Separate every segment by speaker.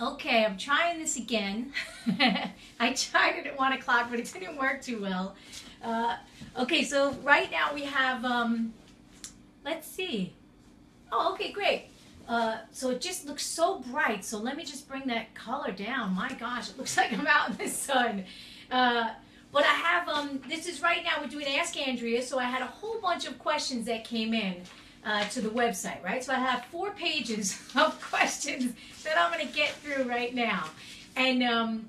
Speaker 1: Okay, I'm trying this again. I tried it at one o'clock, but it didn't work too well. Uh, okay, so right now we have, um, let's see. Oh, okay, great. Uh, so it just looks so bright. So let me just bring that color down. My gosh, it looks like I'm out in the sun. Uh, but I have, um, this is right now, we're doing Ask Andrea. So I had a whole bunch of questions that came in uh, to the website, right? So I have four pages of questions that I'm going to get through right now. And, um,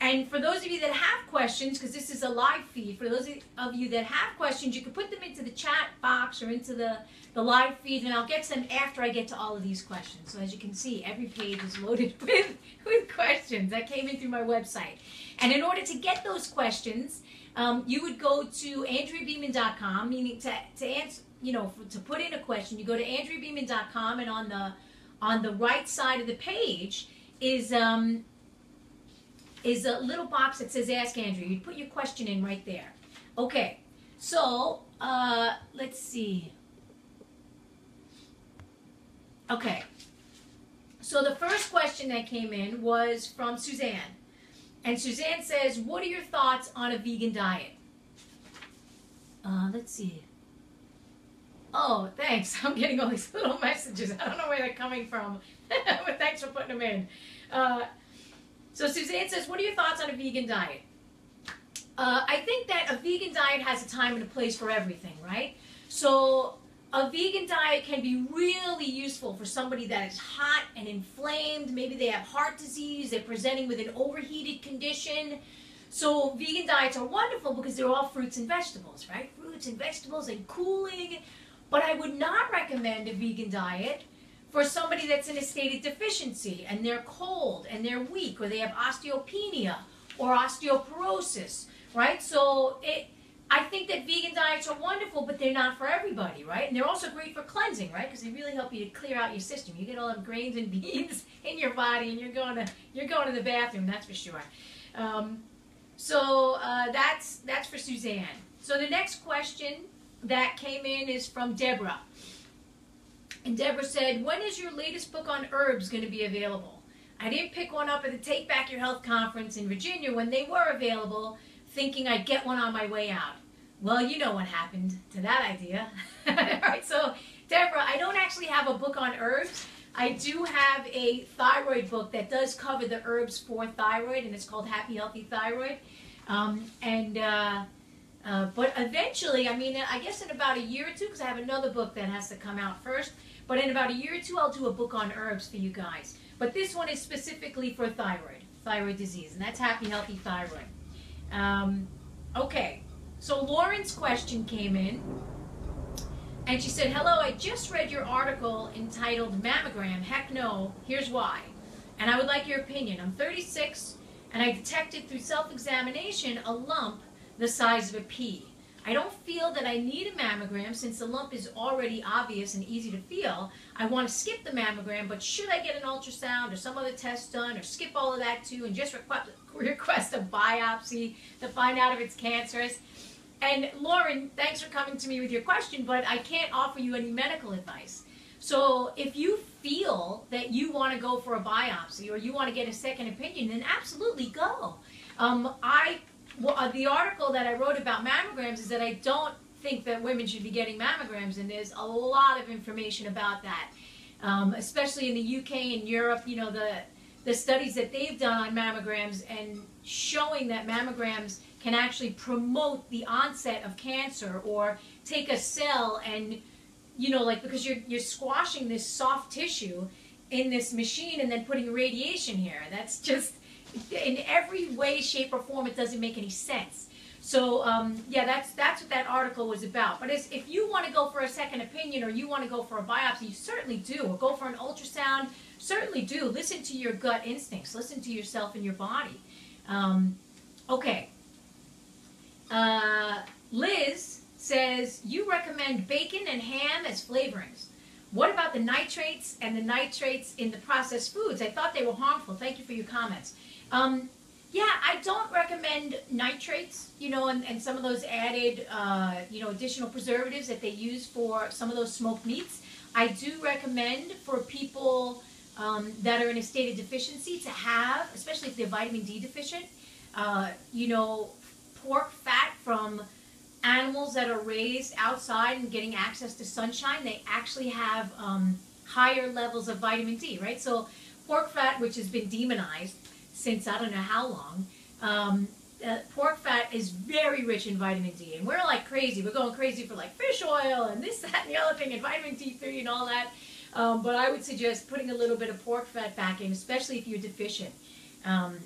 Speaker 1: and for those of you that have questions, because this is a live feed, for those of you that have questions, you can put them into the chat box or into the, the live feed, and I'll get to them after I get to all of these questions. So as you can see, every page is loaded with, with questions that came in through my website. And in order to get those questions, um, you would go to andreabeaman.com, meaning to, to answer, you know, for, to put in a question, you go to andreabeaman.com and on the on the right side of the page is um, is a little box that says Ask Andrea. You put your question in right there. Okay, so uh, let's see. Okay, so the first question that came in was from Suzanne. And Suzanne says, What are your thoughts on a vegan diet? Uh, let's see. Oh, thanks. I'm getting all these little messages. I don't know where they're coming from, but thanks for putting them in. Uh, so Suzanne says, what are your thoughts on a vegan diet? Uh, I think that a vegan diet has a time and a place for everything, right? So a vegan diet can be really useful for somebody that is hot and inflamed. Maybe they have heart disease. They're presenting with an overheated condition. So vegan diets are wonderful because they're all fruits and vegetables, right? Fruits and vegetables and cooling but I would not recommend a vegan diet for somebody that's in a state of deficiency and they're cold and they're weak or they have osteopenia or osteoporosis, right? So it, I think that vegan diets are wonderful, but they're not for everybody, right? And they're also great for cleansing, right? Because they really help you to clear out your system. You get all them grains and beans in your body, and you're going to you're going to the bathroom. That's for sure. Um, so uh, that's that's for Suzanne. So the next question that came in is from Deborah. And Deborah said, When is your latest book on herbs going to be available? I didn't pick one up at the Take Back Your Health conference in Virginia when they were available, thinking I'd get one on my way out. Well, you know what happened to that idea. All right, so Deborah, I don't actually have a book on herbs. I do have a thyroid book that does cover the herbs for thyroid, and it's called Happy Healthy Thyroid. Um, and uh, uh, but eventually, I mean, I guess in about a year or two, because I have another book that has to come out first. But in about a year or two, I'll do a book on herbs for you guys. But this one is specifically for thyroid, thyroid disease, and that's Happy Healthy Thyroid. Um, okay, so Lauren's question came in, and she said, "Hello, I just read your article entitled Mammogram. Heck no. Here's why, and I would like your opinion. I'm 36, and I detected through self-examination a lump." The size of a pea. I don't feel that I need a mammogram since the lump is already obvious and easy to feel. I want to skip the mammogram, but should I get an ultrasound or some other test done or skip all of that too and just request, request a biopsy to find out if it's cancerous? And Lauren, thanks for coming to me with your question, but I can't offer you any medical advice. So if you feel that you want to go for a biopsy or you want to get a second opinion, then absolutely go. Um, I well, uh, the article that I wrote about mammograms is that I don't think that women should be getting mammograms, and there's a lot of information about that, um, especially in the UK and Europe. You know the the studies that they've done on mammograms and showing that mammograms can actually promote the onset of cancer or take a cell and you know like because you're you're squashing this soft tissue in this machine and then putting radiation here. That's just in every way, shape, or form, it doesn't make any sense. So um, yeah, that's that's what that article was about. But if you want to go for a second opinion or you want to go for a biopsy, you certainly do. Or go for an ultrasound, certainly do. Listen to your gut instincts. Listen to yourself and your body. Um, okay. Uh, Liz says you recommend bacon and ham as flavorings. What about the nitrates and the nitrates in the processed foods? I thought they were harmful. Thank you for your comments. Um, yeah, I don't recommend nitrates, you know, and, and some of those added, uh, you know, additional preservatives that they use for some of those smoked meats. I do recommend for people um, that are in a state of deficiency to have, especially if they're vitamin D deficient. Uh, you know, pork fat from animals that are raised outside and getting access to sunshine, they actually have um, higher levels of vitamin D, right? So pork fat, which has been demonized since I don't know how long, um, uh, pork fat is very rich in vitamin D, and we're like crazy. We're going crazy for like fish oil and this, that, and the other thing, and vitamin D3 and all that. Um, but I would suggest putting a little bit of pork fat back in, especially if you're deficient. Um,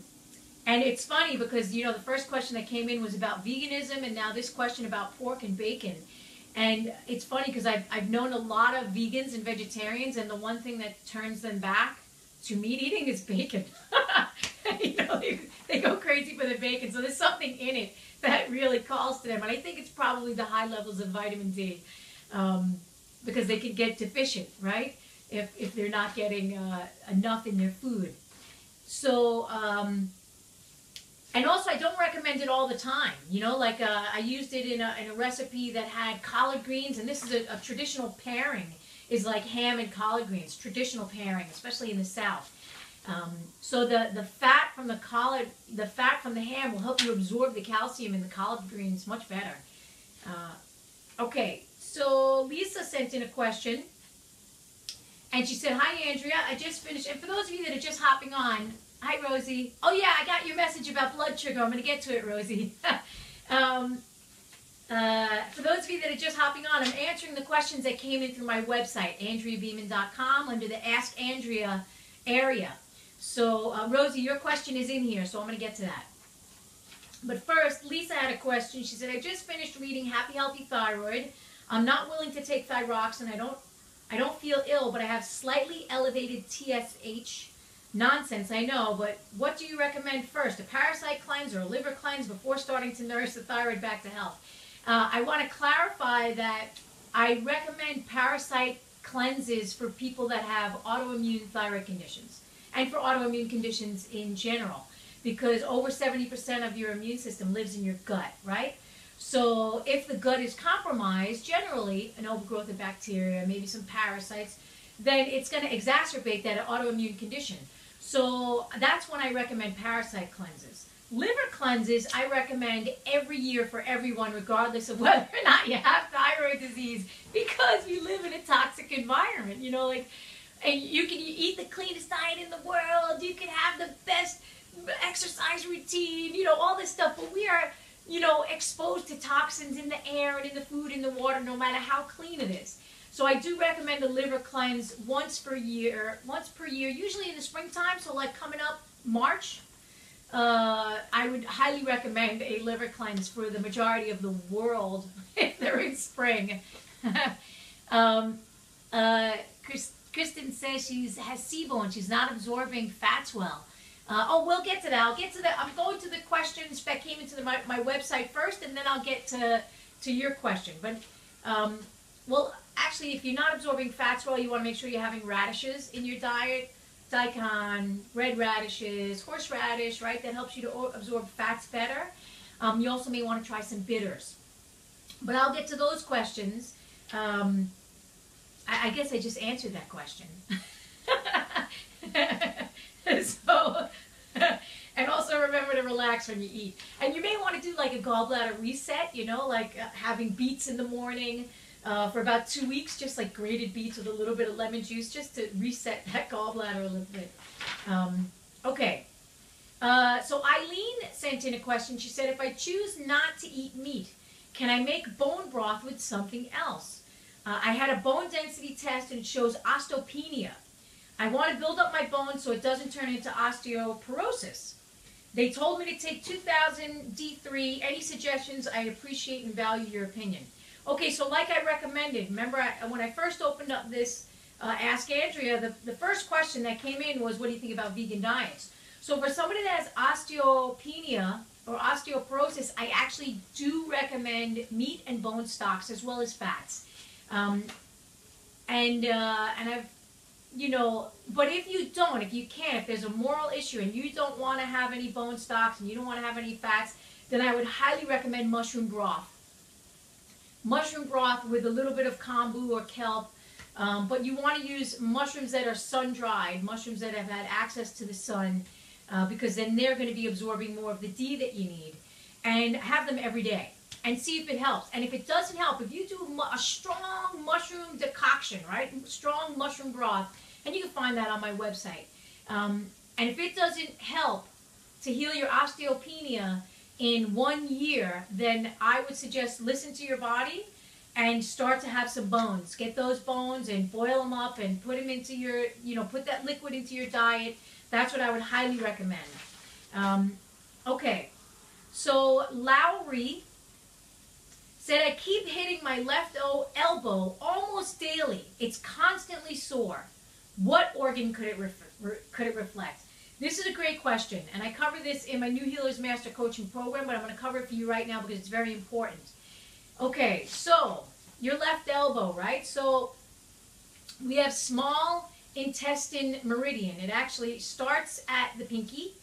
Speaker 1: and it's funny because, you know, the first question that came in was about veganism, and now this question about pork and bacon. And it's funny because I've, I've known a lot of vegans and vegetarians, and the one thing that turns them back to meat eating is bacon. you know, they, they go crazy for the bacon. So there's something in it that really calls to them. And I think it's probably the high levels of vitamin D um, because they can get deficient, right? If, if they're not getting uh, enough in their food. So, um, and also, I don't recommend it all the time. You know, like uh, I used it in a, in a recipe that had collard greens, and this is a, a traditional pairing, is like ham and collard greens, traditional pairing, especially in the South. Um, so the, the fat from the collard, the fat from the ham will help you absorb the calcium in the collard greens much better. Uh, okay, so Lisa sent in a question, and she said, "Hi Andrea, I just finished." And for those of you that are just hopping on, Hi, Rosie. Oh, yeah, I got your message about blood sugar. I'm going to get to it, Rosie. um, uh, for those of you that are just hopping on, I'm answering the questions that came in through my website, AndreaBeaman.com, under the Ask Andrea area. So, uh, Rosie, your question is in here, so I'm going to get to that. But first, Lisa had a question. She said, I just finished reading Happy Healthy Thyroid. I'm not willing to take thyroxine. I don't, I don't feel ill, but I have slightly elevated TSH Nonsense, I know, but what do you recommend first? A parasite cleanse or a liver cleanse before starting to nourish the thyroid back to health? Uh, I want to clarify that I recommend parasite cleanses for people that have autoimmune thyroid conditions and for autoimmune conditions in general because over 70% of your immune system lives in your gut, right? So if the gut is compromised, generally an overgrowth of bacteria, maybe some parasites, then it's going to exacerbate that autoimmune condition. So that's when I recommend parasite cleanses. Liver cleanses I recommend every year for everyone, regardless of whether or not you have thyroid disease, because we live in a toxic environment. You know, like, and you can eat the cleanest diet in the world, you can have the best exercise routine, you know, all this stuff, but we are, you know, exposed to toxins in the air and in the food, in the water, no matter how clean it is. So I do recommend a liver cleanse once per year, once per year, usually in the springtime. So like coming up March, uh, I would highly recommend a liver cleanse for the majority of the world if they're in spring. um, uh, Chris, Kristin says she has SIBO and she's not absorbing fats well. Uh, oh, we'll get to that. I'll get to that. I'm going to the questions that came into the, my, my website first, and then I'll get to to your question. But um, well, actually, if you're not absorbing fats well, you want to make sure you're having radishes in your diet. Daikon, red radishes, horseradish, right? That helps you to absorb fats better. Um, you also may want to try some bitters. But I'll get to those questions. Um, I, I, guess I just answered that question. so, and also remember to relax when you eat. And you may want to do like a gallbladder reset, you know, like uh, having beets in the morning, uh, for about two weeks, just like grated beets with a little bit of lemon juice, just to reset that gallbladder a little bit. Um, okay. Uh, so Eileen sent in a question. She said, if I choose not to eat meat, can I make bone broth with something else? Uh, I had a bone density test and it shows osteopenia. I want to build up my bones so it doesn't turn into osteoporosis. They told me to take 2000 D3. Any suggestions? I appreciate and value your opinion. Okay, so like I recommended, remember I, when I first opened up this uh, Ask Andrea, the, the first question that came in was, what do you think about vegan diets? So for somebody that has osteopenia or osteoporosis, I actually do recommend meat and bone stocks as well as fats. Um, and uh, and I've, you know, but if you don't, if you can't, if there's a moral issue and you don't want to have any bone stocks and you don't want to have any fats, then I would highly recommend mushroom broth mushroom broth with a little bit of kombu or kelp Um, but you want to use mushrooms that are sun dried, mushrooms that have had access to the sun, uh, because then they're going to be absorbing more of the D that you need. And have them every day and see if it helps. And if it doesn't help, if you do a strong mushroom decoction, right? Strong mushroom broth, and you can find that on my website. Um, and if it doesn't help to heal your osteopenia in one year, then I would suggest listen to your body and start to have some bones. Get those bones and boil them up and put them into your, you know, put that liquid into your diet. That's what I would highly recommend. Um, okay, so Lowri said I keep hitting my left elbow almost daily. It's constantly sore. What organ could it ref- could it reflect? This is a great question, and I cover this in my New Healers Master Coaching Program, but I'm going to cover it for you right now because it's very important. Okay, so your left elbow, right? So we have small intestine meridian. It actually starts at the pinky,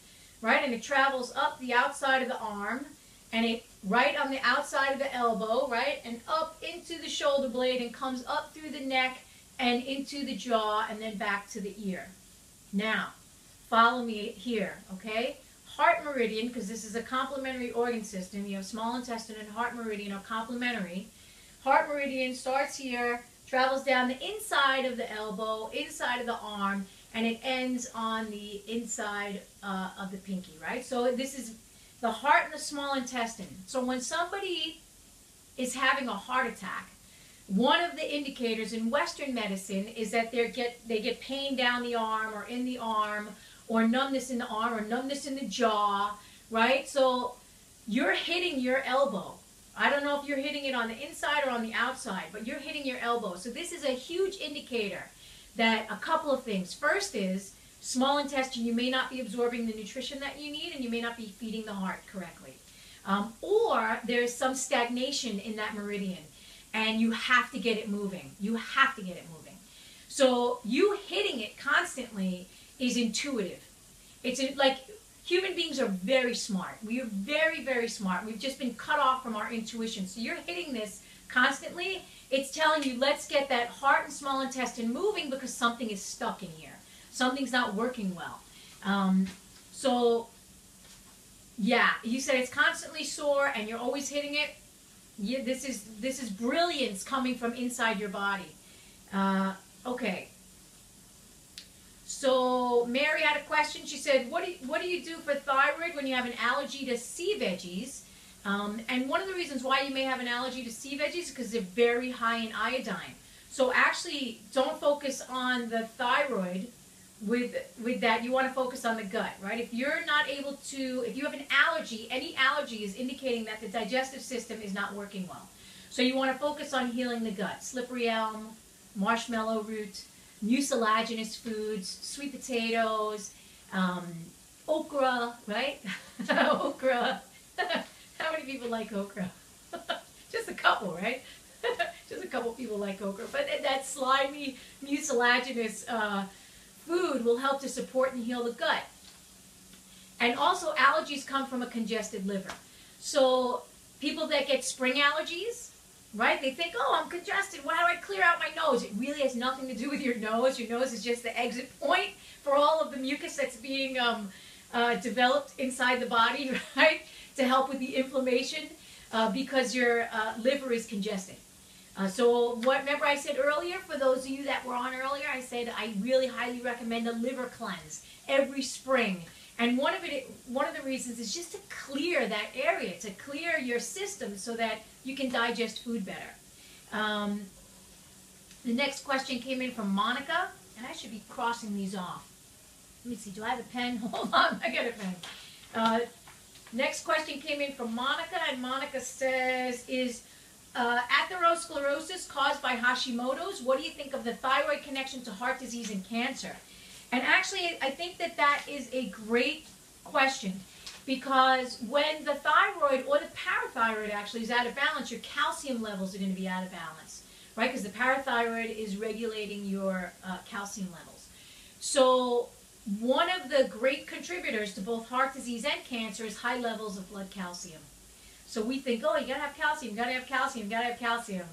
Speaker 1: right, and it travels up the outside of the arm, and it right on the outside of the elbow, right, and up into the shoulder blade, and comes up through the neck and into the jaw, and then back to the ear. Now, Follow me here, okay? Heart meridian, because this is a complementary organ system. You have small intestine and heart meridian are complementary. Heart meridian starts here, travels down the inside of the elbow, inside of the arm, and it ends on the inside uh, of the pinky, right? So this is the heart and the small intestine. So when somebody is having a heart attack, one of the indicators in Western medicine is that they get they get pain down the arm or in the arm or numbness in the arm or numbness in the jaw, right? So you're hitting your elbow. I don't know if you're hitting it on the inside or on the outside, but you're hitting your elbow. So this is a huge indicator that a couple of things. First is small intestine, you may not be absorbing the nutrition that you need and you may not be feeding the heart correctly. Um, or there's some stagnation in that meridian and you have to get it moving. You have to get it moving. So you hitting it constantly is intuitive. It's like human beings are very smart. We are very, very smart. We've just been cut off from our intuition. So you're hitting this constantly. It's telling you, let's get that heart and small intestine moving because something is stuck in here. Something's not working well. Um, so, yeah, you said it's constantly sore and you're always hitting it. Yeah, this is this is brilliance coming from inside your body. Uh, okay, so Mary had a question. She said, "What do you, what do you do for thyroid when you have an allergy to sea veggies?" Um, and one of the reasons why you may have an allergy to sea veggies is because they're very high in iodine. So actually, don't focus on the thyroid with with that. You want to focus on the gut, right? If you're not able to, if you have an allergy, any allergy is indicating that the digestive system is not working well. So you want to focus on healing the gut. Slippery elm, marshmallow root mucilaginous foods, sweet potatoes, um, okra, right? okra. How many people like okra? Just a couple, right? Just a couple people like okra. But that slimy, mucilaginous uh, food will help to support and heal the gut. And also, allergies come from a congested liver. So, people that get spring allergies, right? They think, oh, I'm congested. Why do I clear out my nose? It really has nothing to do with your nose. Your nose is just the exit point for all of the mucus that's being um, uh, developed inside the body, right? To help with the inflammation uh, because your uh, liver is congested. Uh, so what, remember I said earlier, for those of you that were on earlier, I said I really highly recommend a liver cleanse every spring. And one of it, one of the reasons is just to clear that area, to clear your system so that you can digest food better. Um, the next question came in from Monica, and I should be crossing these off. Let me see, do I have a pen? Hold on, I got a pen. Uh, next question came in from Monica, and Monica says, is uh, atherosclerosis caused by Hashimoto's? What do you think of the thyroid connection to heart disease and cancer? And actually, I think that that is a great question because when the thyroid or the parathyroid actually is out of balance, your calcium levels are going to be out of balance, right? Because the parathyroid is regulating your uh, calcium levels. So one of the great contributors to both heart disease and cancer is high levels of blood calcium. So we think, oh, you gotta have calcium, gotta have calcium, gotta have calcium.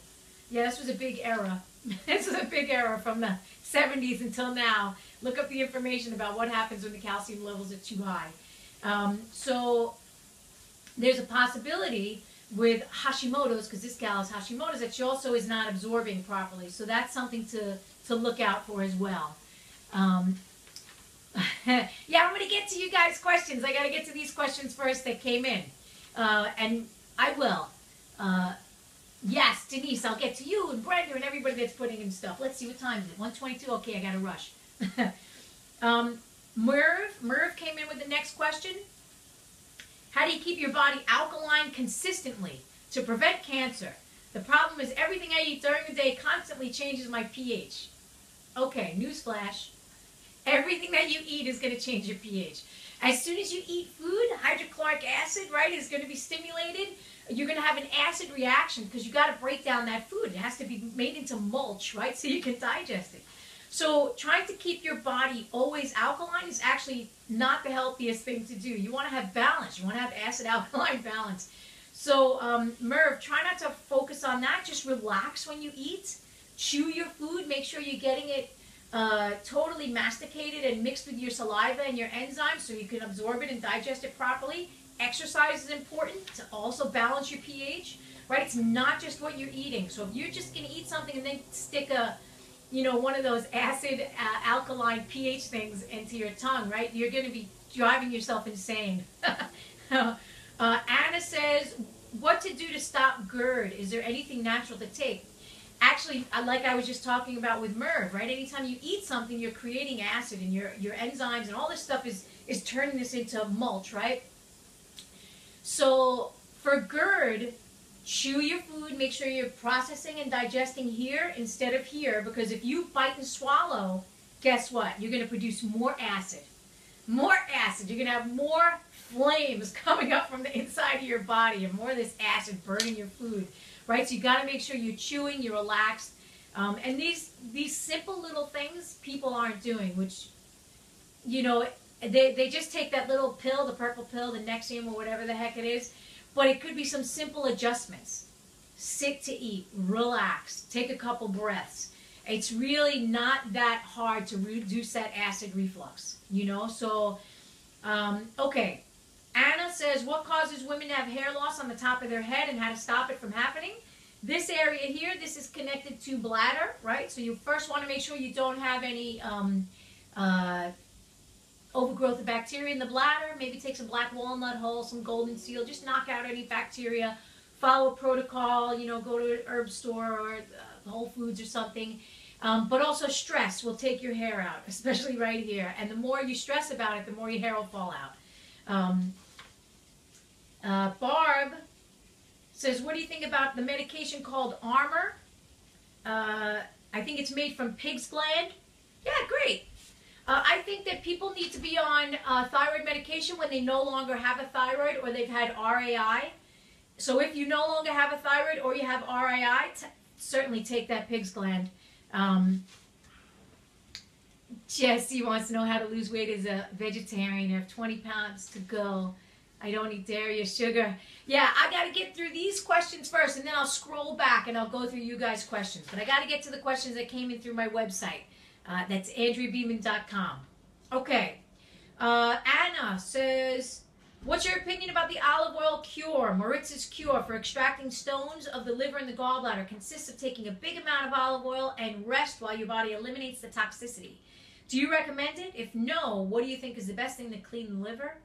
Speaker 1: Yeah, this was a big era. this was a big era from the 70s until now. Look up the information about what happens when the calcium levels are too high. Um, so there's a possibility with Hashimoto's, because this gal is Hashimoto's, that she also is not absorbing properly. So that's something to, to look out for as well. Um, yeah, I'm going to get to you guys' questions. I got to get to these questions first that came in. Uh, and I will. Uh, yes, Denise, I'll get to you and Brenda and everybody that's putting in stuff. Let's see what time is it. 122? Okay, I got to rush. um, Merv, Merv came in with the next question. How do you keep your body alkaline consistently to prevent cancer? The problem is everything I eat during the day constantly changes my pH. Okay, newsflash. Everything that you eat is going to change your pH. As soon as you eat food, hydrochloric acid, right, is going to be stimulated. You're going to have an acid reaction because you got to break down that food. It has to be made into mulch, right, so you can digest it. So trying to keep your body always alkaline is actually not the healthiest thing to do. You want to have balance. You want to have acid alkaline balance. So um, Merv, try not to focus on that. Just relax when you eat. Chew your food. Make sure you're getting it uh, totally masticated and mixed with your saliva and your enzymes so you can absorb it and digest it properly. Exercise is important to also balance your pH, right? It's not just what you're eating. So if you're just going to eat something and then stick a, you know, one of those acid uh, alkaline pH things into your tongue, right? You're going to be driving yourself insane. uh, Anna says, what to do to stop GERD? Is there anything natural to take? Actually, uh, like I was just talking about with Merv, right? Anytime you eat something, you're creating acid, and your your enzymes and all this stuff is is turning this into mulch, right? So for GERD, chew your food. Make sure you're processing and digesting here instead of here, because if you bite and swallow, guess what? You're going to produce more acid. More acid. You're going to have more flames coming up from the inside of your body, and more of this acid burning your food right? So you got to make sure you're chewing, you're relaxed. Um, and these these simple little things people aren't doing, which, you know, they, they just take that little pill, the purple pill, the Nexium or whatever the heck it is, but it could be some simple adjustments. Sit to eat, relax, take a couple breaths. It's really not that hard to reduce that acid reflux, you know? So, um, okay, Anna says, what causes women to have hair loss on the top of their head and how to stop it from happening? This area here, this is connected to bladder, right? So you first want to make sure you don't have any um, uh, overgrowth of bacteria in the bladder. Maybe take some black walnut hull, some golden seal, just knock out any bacteria. Follow a protocol, you know, go to an herb store or uh, Whole Foods or something. Um, but also stress will take your hair out, especially right here. And the more you stress about it, the more your hair will fall out. Um, uh, Barb says, what do you think about the medication called Armour? Uh, I think it's made from pig's gland. Yeah, great. Uh, I think that people need to be on uh, thyroid medication when they no longer have a thyroid or they've had RAI. So if you no longer have a thyroid or you have RAI, certainly take that pig's gland. Um, Jesse wants to know how to lose weight as a vegetarian. I have 20 pounds to go. I don't eat dairy or sugar. Yeah, I got to get through these questions first, and then I'll scroll back and I'll go through you guys' questions. But I got to get to the questions that came in through my website. Uh, that's andreabeaman.com. Okay. Uh, Anna says, What's your opinion about the olive oil cure? Moritz's cure for extracting stones of the liver and the gallbladder consists of taking a big amount of olive oil and rest while your body eliminates the toxicity. Do you recommend it? If no, what do you think is the best thing to clean the liver?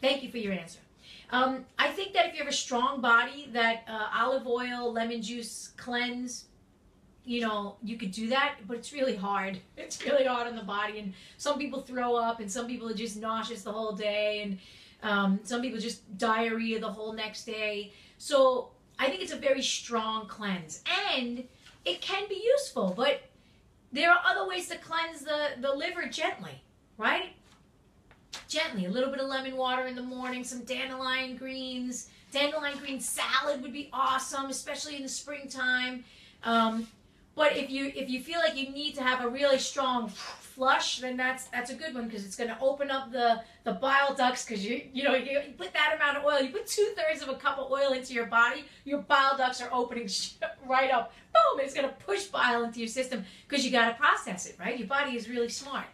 Speaker 1: Thank you for your answer. Um, I think that if you have a strong body, that uh, olive oil, lemon juice, cleanse, you know, you could do that, but it's really hard. It's really hard on the body, and some people throw up, and some people are just nauseous the whole day, and um, some people just diarrhea the whole next day. So I think it's a very strong cleanse, and it can be useful, but there are other ways to cleanse the, the liver gently, right? Gently, a little bit of lemon water in the morning, some dandelion greens. Dandelion green salad would be awesome, especially in the springtime. Um, but if you if you feel like you need to have a really strong flush, then that's that's a good one because it's going to open up the the bile ducts. Because you you know you, put that amount of oil, you put two thirds of a cup of oil into your body, your bile ducts are opening right up. Boom! It's going to push bile into your system because you got to process it, right? Your body is really smart.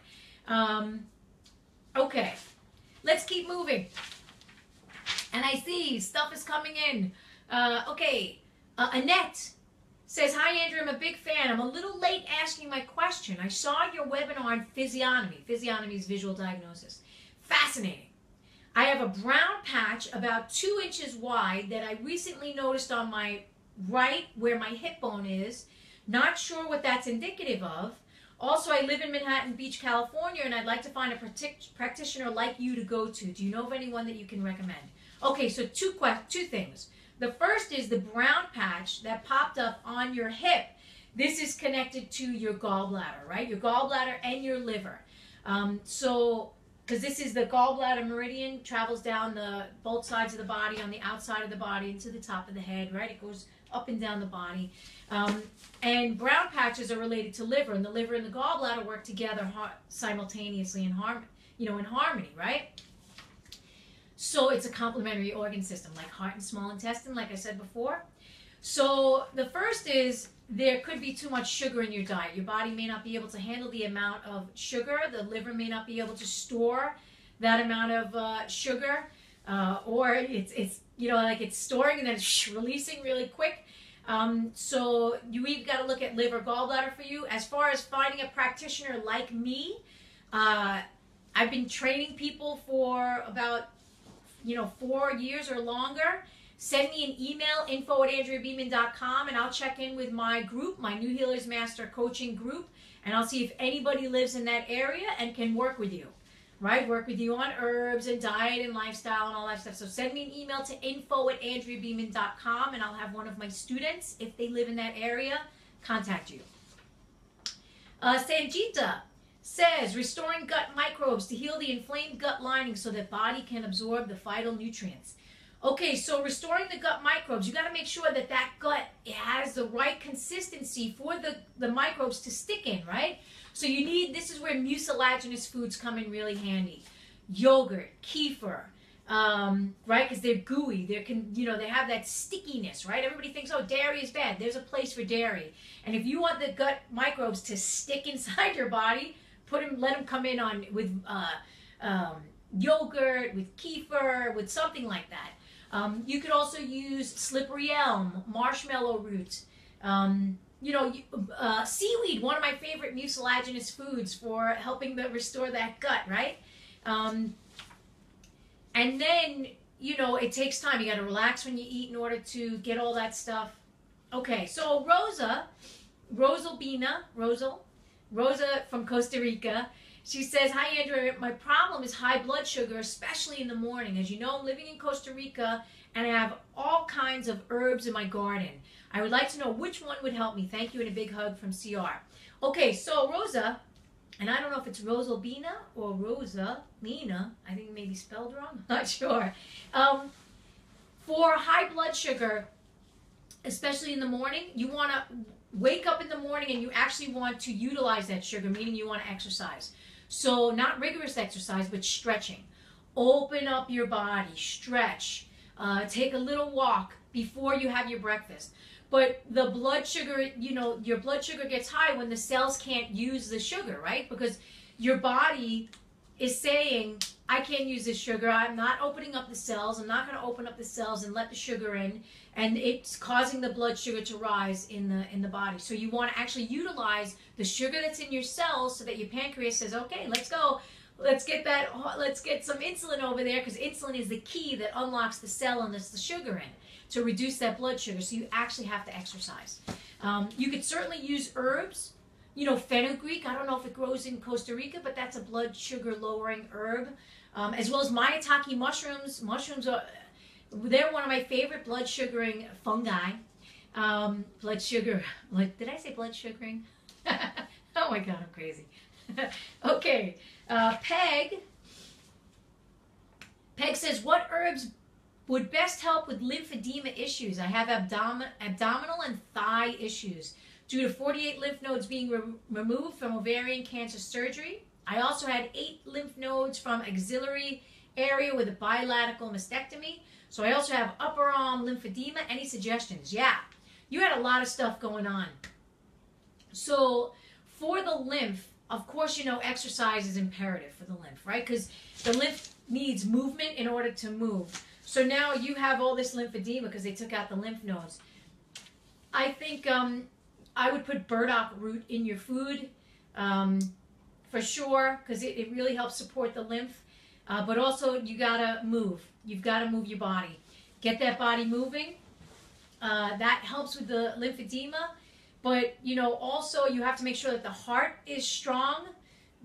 Speaker 1: Um, okay, let's keep moving. And I see stuff is coming in. Uh, okay, uh, Annette says, Hi, Andrew, I'm a big fan. I'm a little late asking my question. I saw your webinar on physiognomy. Physiognomy is visual diagnosis. Fascinating. I have a brown patch about two inches wide that I recently noticed on my right where my hip bone is. Not sure what that's indicative of. Also, I live in Manhattan Beach, California, and I'd like to find a practitioner like you to go to. Do you know of anyone that you can recommend? Okay, so two two things. The first is the brown patch that popped up on your hip. This is connected to your gallbladder, right? Your gallbladder and your liver. Um, so, because this is the gallbladder meridian, travels down the both sides of the body, on the outside of the body, into the top of the head, right? It goes up and down the body. Um, and brown patches are related to liver, and the liver and the gallbladder work together simultaneously in harm, you know, in harmony, right? So it's a complementary organ system, like heart and small intestine, like I said before. So the first is there could be too much sugar in your diet. Your body may not be able to handle the amount of sugar. The liver may not be able to store that amount of uh, sugar, uh, or it's it's you know like it's storing and then it's releasing really quick. Um, so you we've got to look at liver gallbladder for you. As far as finding a practitioner like me, uh, I've been training people for about you know, four years or longer, send me an email, info at andreabeaman.com, and I'll check in with my group, my New Healers Master coaching group, and I'll see if anybody lives in that area and can work with you. Right? Work with you on herbs and diet and lifestyle and all that stuff. So send me an email to info at andreabeaman.com and I'll have one of my students, if they live in that area, contact you. Uh, Sanjita, says restoring gut microbes to heal the inflamed gut lining so that body can absorb the vital nutrients. Okay, so restoring the gut microbes, you got to make sure that that gut has the right consistency for the, the microbes to stick in, right? So you need, this is where mucilaginous foods come in really handy. Yogurt, kefir, um, right? Because they're gooey. They can, you know, they have that stickiness, right? Everybody thinks, oh, dairy is bad. There's a place for dairy. And if you want the gut microbes to stick inside your body, put them, let them come in on with uh, um, yogurt, with kefir, with something like that. Um, you could also use slippery elm, marshmallow roots. Um, you know, uh, seaweed, one of my favorite mucilaginous foods for helping to restore that gut, right? Um, and then, you know, it takes time. You got to relax when you eat in order to get all that stuff. Okay, so Rosa, Rosalbina, Rosal, Rosa from Costa Rica. She says, Hi, Andrew. My problem is high blood sugar, especially in the morning. As you know, I'm living in Costa Rica and I have all kinds of herbs in my garden. I would like to know which one would help me. Thank you and a big hug from CR. Okay, so Rosa, and I don't know if it's Rosalbina or Rosa Lena. I think maybe spelled wrong. Not sure. Um, for high blood sugar, especially in the morning, you want to wake up in the morning and you actually want to utilize that sugar, meaning you want to exercise. So, not rigorous exercise, but stretching. Open up your body, stretch, uh, take a little walk before you have your breakfast. But the blood sugar, you know, your blood sugar gets high when the cells can't use the sugar, right? Because your body is saying, I can't use this sugar. I'm not opening up the cells. I'm not going to open up the cells and let the sugar in and it's causing the blood sugar to rise in the in the body. So you want to actually utilize the sugar that's in your cells so that your pancreas says, "Okay, let's go. Let's get that let's get some insulin over there because insulin is the key that unlocks the cell and lets the sugar in to reduce that blood sugar. So you actually have to exercise. Um, you could certainly use herbs. You know, fenugreek. I don't know if it grows in Costa Rica, but that's a blood sugar lowering herb. Um, as well as maitake mushrooms. Mushrooms are they're one of my favorite blood sugaring fungi. Um, blood sugar. like did I say blood sugaring? oh my god, I'm crazy. okay, uh, Peg. Peg says, "What herbs would best help with lymphedema issues? I have abdomen, abdominal and thigh issues. Due to 48 lymph nodes being re- removed from ovarian cancer surgery. I also had eight lymph nodes from axillary area with a bilateral mastectomy. So I also have upper arm lymphedema. Any suggestions? Yeah, you had a lot of stuff going on. So for the lymph, of course, you know exercise is imperative for the lymph, right? Because the lymph needs movement in order to move. So now you have all this lymphedema because they took out the lymph nodes. I think um, I would put burdock root in your food um, for sure because it, it really helps support the lymph. Uh, but also, you gotta move. You've gotta move your body. Get that body moving. Uh, that helps with the lymphedema. But you know, also you have to make sure that the heart is strong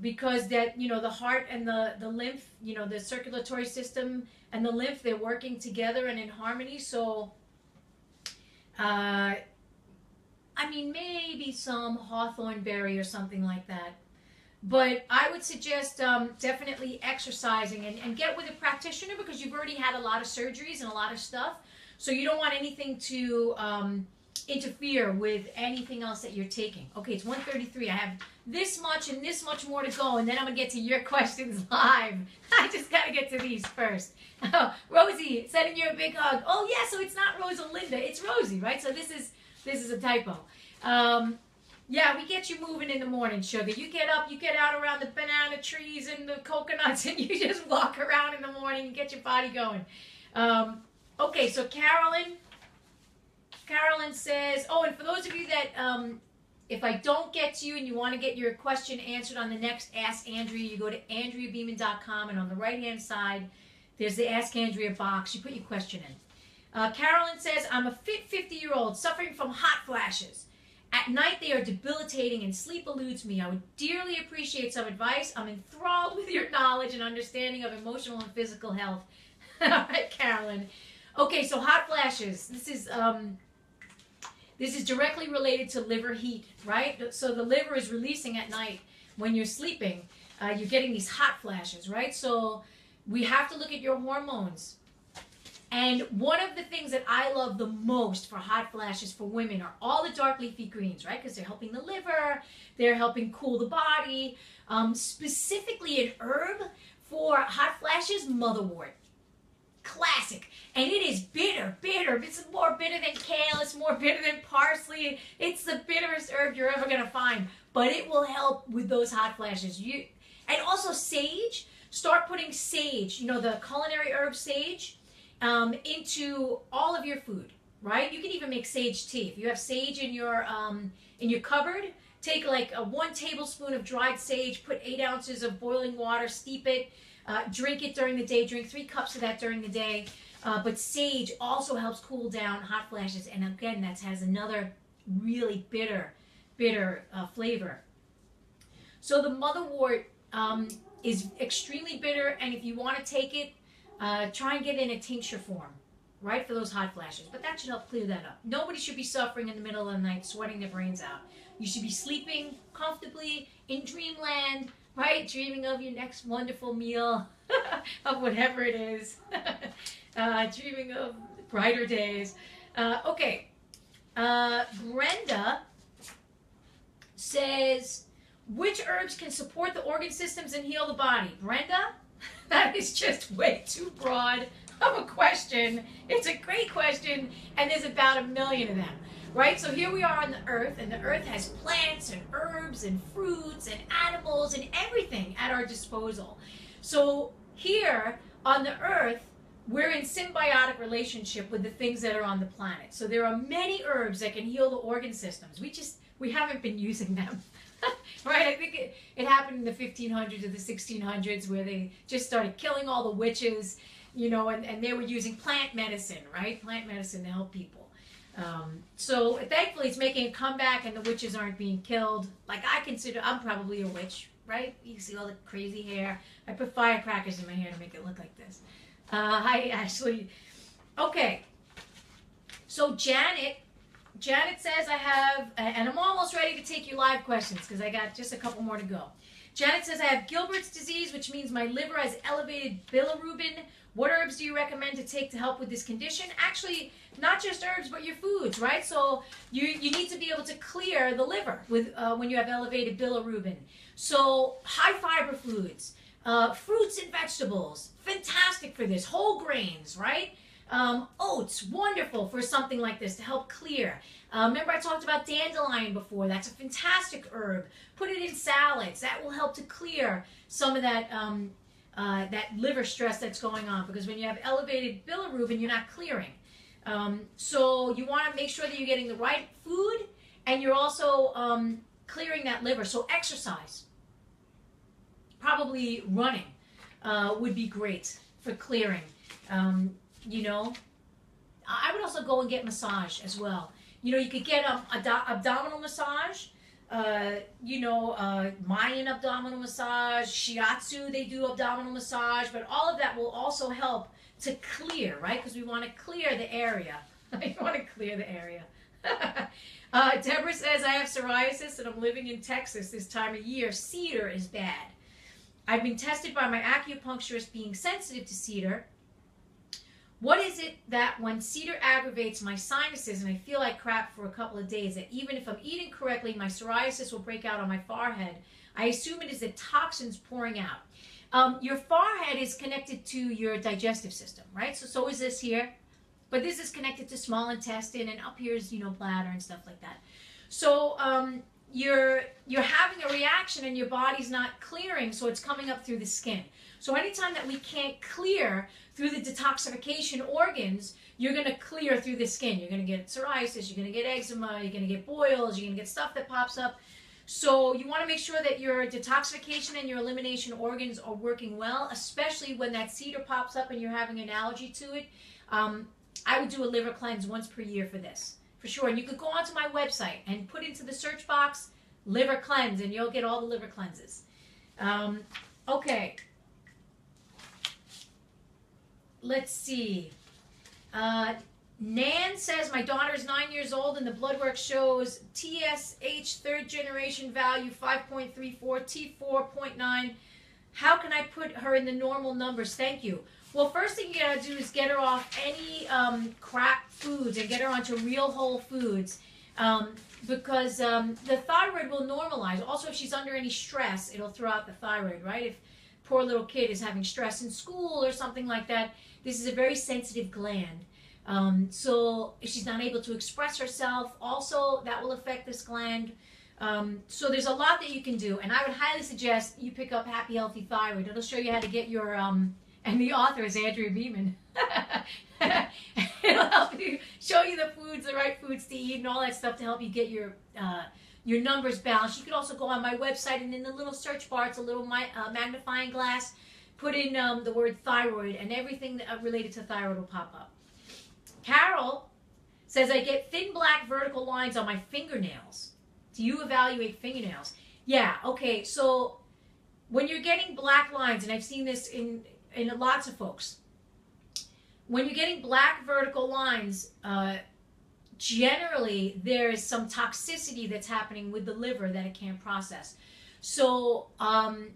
Speaker 1: because that you know the heart and the the lymph, you know, the circulatory system and the lymph, they're working together and in harmony. So, uh, I mean, maybe some hawthorn berry or something like that. But I would suggest um, definitely exercising and, and get with a practitioner because you've already had a lot of surgeries and a lot of stuff. So you don't want anything to um, interfere with anything else that you're taking. Okay, it's 1.33. I have this much and this much more to go, and then I'm going to get to your questions live. I just got to get to these first. Rosie, sending you a big hug. Oh, yeah, so it's not Rosalinda. It's Rosie, right? So this is this is a typo. Um, yeah, we get you moving in the morning, sugar. You get up, you get out around the banana trees and the coconuts, and you just walk around in the morning and get your body going. Um, okay, so Carolyn, Carolyn says, oh, and for those of you that, um, if I don't get to you and you want to get your question answered on the next Ask Andrea, you go to AndreaBeaman.com, and on the right hand side, there's the Ask Andrea box. You put your question in. Uh, Carolyn says, I'm a fit 50 year old suffering from hot flashes. At night, they are debilitating and sleep eludes me. I would dearly appreciate some advice. I'm enthralled with your knowledge and understanding of emotional and physical health. All right, Carolyn. Okay, so hot flashes. This is um, this is directly related to liver heat, right? So the liver is releasing at night when you're sleeping. Uh, you're getting these hot flashes, right? So we have to look at your hormones. And one of the things that I love the most for hot flashes for women are all the dark leafy greens, right? Because they're helping the liver, they're helping cool the body. Um, specifically, an herb for hot flashes, motherwort. Classic. And it is bitter, bitter. It's more bitter than kale, it's more bitter than parsley. It's the bitterest herb you're ever going to find. But it will help with those hot flashes. You And also, sage. Start putting sage, you know, the culinary herb sage um, into all of your food, right? You can even make sage tea. If you have sage in your um, in your cupboard, take like a one tablespoon of dried sage, put eight ounces of boiling water, steep it, uh, drink it during the day. Drink three cups of that during the day. Uh, but sage also helps cool down hot flashes, and again, that has another really bitter, bitter uh, flavor. So the motherwort um, is extremely bitter, and if you want to take it uh, try and get in a tincture form, right, for those hot flashes. But that should help clear that up. Nobody should be suffering in the middle of the night, sweating their brains out. You should be sleeping comfortably in dreamland, right, dreaming of your next wonderful meal, of whatever it is, uh, dreaming of brighter days. Uh, okay, uh, Brenda says, which herbs can support the organ systems and heal the body? Brenda, that is just way too broad of a question. It's a great question, and there's about a million of them, right? So here we are on the earth, and the earth has plants and herbs and fruits and animals and everything at our disposal. So here on the earth, we're in symbiotic relationship with the things that are on the planet. So there are many herbs that can heal the organ systems. We just we haven't been using them. right? I think it, it happened in the 1500s or the 1600s where they just started killing all the witches, you know, and, and they were using plant medicine, right? Plant medicine to help people. Um, so thankfully it's making a comeback and the witches aren't being killed. Like I consider, I'm probably a witch, right? You see all the crazy hair. I put firecrackers in my hair to make it look like this. Uh, hi, Ashley. Okay. So Janet Janet says I have, and I'm almost ready to take your live questions because I got just a couple more to go. Janet says I have Gilbert's disease, which means my liver has elevated bilirubin, What herbs do you recommend to take to help with this condition? Actually, not just herbs, but your foods, right? So you you need to be able to clear the liver with uh, when you have elevated bilirubin. So high fiber foods, uh, fruits and vegetables, fantastic for this. Whole grains, right? Um, oats, wonderful for something like this to help clear. Uh, remember I talked about dandelion before. That's a fantastic herb. Put it in salads. That will help to clear some of that um, uh, that liver stress that's going on because when you have elevated bilirubin, you're not clearing. Um, so you want to make sure that you're getting the right food and you're also um, clearing that liver. So exercise, probably running, uh, would be great for clearing. Um, you know, I would also go and get massage as well. You know, you could get a, a abdominal massage. Uh, you know, uh, Mayan abdominal massage, shiatsu, they do abdominal massage, but all of that will also help to clear, right? Because we want to clear the area. I want to clear the area. uh, Deborah says, I have psoriasis and I'm living in Texas this time of year. Cedar is bad. I've been tested by my acupuncturist being sensitive to cedar what is it that when cedar aggravates my sinuses and I feel like crap for a couple of days, that even if I'm eating correctly, my psoriasis will break out on my forehead? I assume it is the toxins pouring out. Um, your forehead is connected to your digestive system, right? So, so is this here. But this is connected to small intestine, and up here is, you know, bladder and stuff like that. So, um, you're you're having a reaction and your body's not clearing so it's coming up through the skin so anytime that we can't clear through the detoxification organs, you're going to clear through the skin. You're going to get psoriasis, you're going to get eczema, you're going to get boils, you're going to get stuff that pops up. So you want to make sure that your detoxification and your elimination organs are working well, especially when that cedar pops up and you're having an allergy to it. Um, I would do a liver cleanse once per year for this, for sure. And you could go onto my website and put into the search box liver cleanse, and you'll get all the liver cleanses. Um, okay, let's see. Uh, Nan says my daughter is nine years old and the blood work shows TSH third generation value 5.34, T4.9. How can I put her in the normal numbers? Thank you. Well, first thing you gotta do is get her off any um, crap foods and get her onto real whole foods um, because um, the thyroid will normalize. Also, if she's under any stress, it'll throw out the thyroid, right? If poor little kid is having stress in school or something like that, this is a very sensitive gland. Um, so if she's not able to express herself, also that will affect this gland. Um, so there's a lot that you can do, and I would highly suggest you pick up Happy Healthy Thyroid. It'll show you how to get your um, and the author is Andrea Beaman. It'll help you show you the foods, the right foods to eat, and all that stuff to help you get your uh, your numbers balanced. You can also go on my website, and in the little search bar, it's a little my, uh, magnifying glass put in um, the word thyroid, and everything uh, related to thyroid will pop up. Carol says, I get thin black vertical lines on my fingernails. Do you evaluate fingernails? Yeah, okay, so when you're getting black lines, and I've seen this in, in lots of folks, when you're getting black vertical lines, uh, generally there's some toxicity that's happening with the liver that it can't process. So um,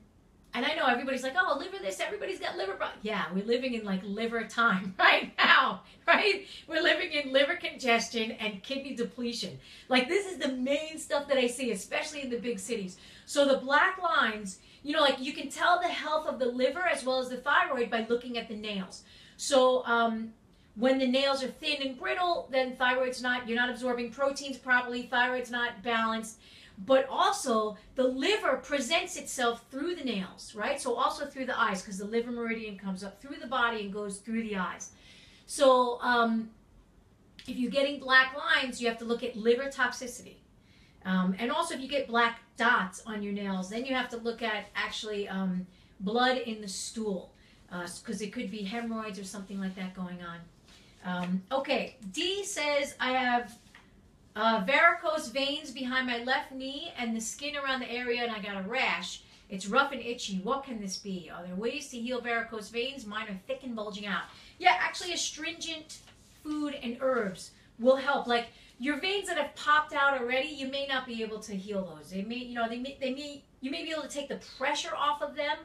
Speaker 1: and I know everybody's like, oh, liver this, everybody's got liver problems. Yeah, we're living in like liver time right now, right? We're living in liver congestion and kidney depletion. Like this is the main stuff that I see, especially in the big cities. So the black lines, you know, like you can tell the health of the liver as well as the thyroid by looking at the nails. So um, when the nails are thin and brittle, then thyroid's not, you're not absorbing proteins properly, thyroid's not balanced but also the liver presents itself through the nails, right? So also through the eyes, because the liver meridian comes up through the body and goes through the eyes. So um, if you're getting black lines, you have to look at liver toxicity. Um, and also if you get black dots on your nails, then you have to look at actually um, blood in the stool, because uh, it could be hemorrhoids or something like that going on. Um, okay, D says I have uh, varicose veins behind my left knee and the skin around the area, and I got a rash. It's rough and itchy. What can this be? Are there ways to heal varicose veins? Mine are thick and bulging out. Yeah, actually, astringent food and herbs will help. Like your veins that have popped out already, you may not be able to heal those. They may, you know, they may, they may, you may be able to take the pressure off of them,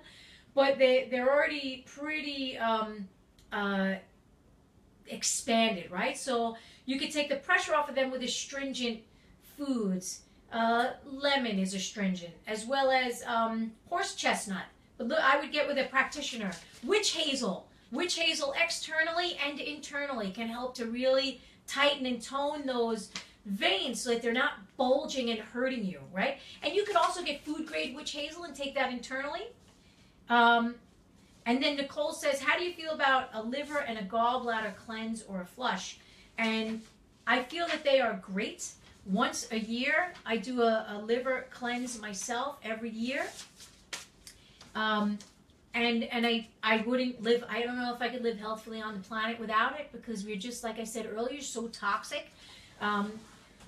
Speaker 1: but they they're already pretty um, uh, expanded, right? So you could take the pressure off of them with astringent foods. Uh, lemon is astringent, as well as um, horse chestnut. But look, I would get with a practitioner. Witch hazel. Witch hazel externally and internally can help to really tighten and tone those veins so that they're not bulging and hurting you, right? And you could also get food grade witch hazel and take that internally. Um, and then Nicole says, How do you feel about a liver and a gallbladder cleanse or a flush? And I feel that they are great. Once a year, I do a, a liver cleanse myself every year. Um, and and I, I wouldn't live, I don't know if I could live healthfully on the planet without it because we're just, like I said earlier, so toxic. Um,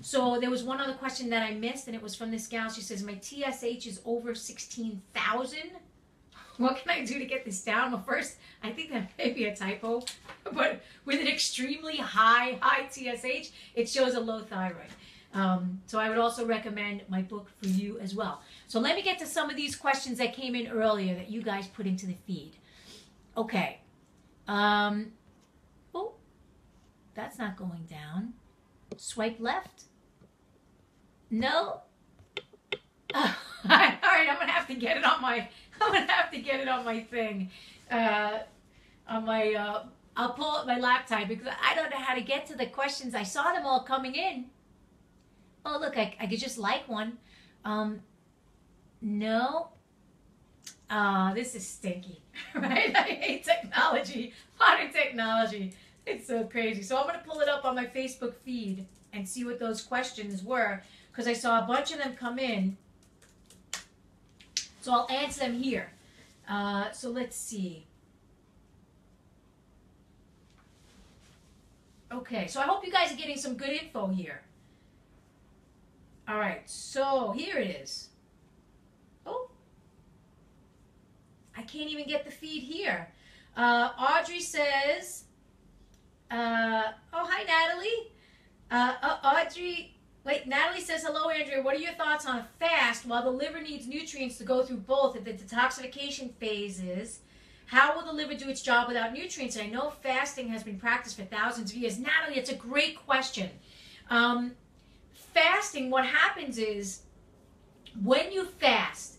Speaker 1: so there was one other question that I missed, and it was from this gal. She says, My TSH is over 16,000 what can I do to get this down? Well, first, I think that may be a typo, but with an extremely high, high TSH, it shows a low thyroid. Um, so I would also recommend my book for you as well. So let me get to some of these questions that came in earlier that you guys put into the feed. Okay. Um, oh, that's not going down. Swipe left. No. Uh, all right, I'm gonna have to get it on my I'm gonna have to get it on my thing, uh, on my. Uh, I'll pull up my laptop because I don't know how to get to the questions. I saw them all coming in. Oh look, I, I could just like one. Um, no. Uh, this is stinky, right? I hate technology, modern technology. It's so crazy. So I'm gonna pull it up on my Facebook feed and see what those questions were because I saw a bunch of them come in so I'll answer them here. Uh, so let's see. Okay, so I hope you guys are getting some good info here. All right, so here it is. Oh, I can't even get the feed here. Uh, Audrey says, uh, oh, hi, Natalie. Uh, uh Audrey Wait, Natalie says, hello, Andrea. What are your thoughts on a fast while the liver needs nutrients to go through both of the detoxification phases? How will the liver do its job without nutrients? I know fasting has been practiced for thousands of years. Natalie, it's a great question. Um, fasting, what happens is when you fast,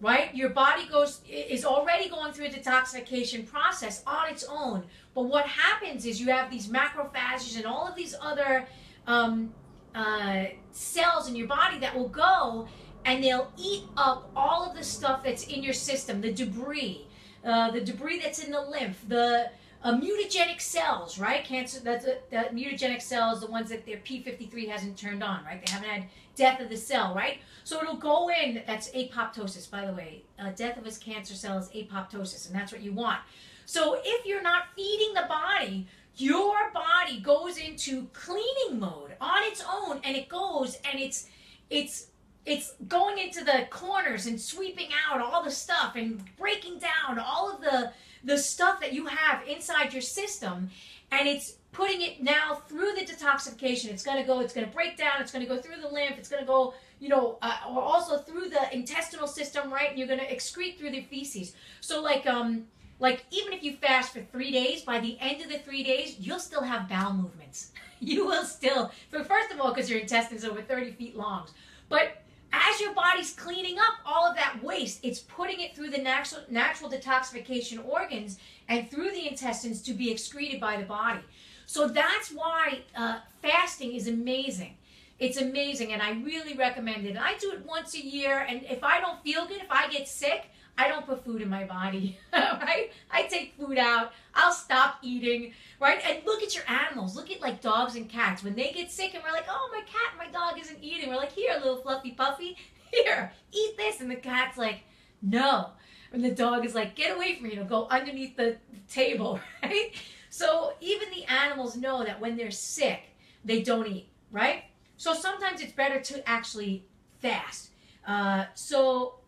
Speaker 1: right, your body goes is already going through a detoxification process on its own. But what happens is you have these macrophages and all of these other um, uh, cells in your body that will go and they'll eat up all of the stuff that's in your system, the debris, uh, the debris that's in the lymph, the uh, mutagenic cells, right? Cancer, that's a, the mutagenic cells, the ones that their P53 hasn't turned on, right? They haven't had death of the cell, right? So it'll go in, that's apoptosis, by the way. Uh, death of his cancer cell is apoptosis, and that's what you want. So if you're not feeding the body your body goes into cleaning mode on its own and it goes and it's it's it's going into the corners and sweeping out all the stuff and breaking down all of the the stuff that you have inside your system and it's putting it now through the detoxification. It's going to go it's going to break down it's going to go through the lymph it's going to go you know uh, also through the intestinal system right? And you're going to excrete through the feces. So like um like, even if you fast for three days, by the end of the three days, you'll still have bowel movements. You will still, for first of all, because your intestines over 30 feet long. But as your body's cleaning up all of that waste, it's putting it through the natural, natural detoxification organs and through the intestines to be excreted by the body. So that's why uh, fasting is amazing. It's amazing, and I really recommend it. And I do it once a year, and if I don't feel good, if I get sick, I don't put food in my body, right? I take food out. I'll stop eating, right? And look at your animals. Look at like dogs and cats. When they get sick and we're like, oh, my cat, my dog isn't eating. We're like, here, little fluffy puffy, here, eat this. And the cat's like, no. And the dog is like, get away from me, know, go underneath the table, right? So even the animals know that when they're sick, they don't eat, right? So sometimes it's better to actually fast. Uh, so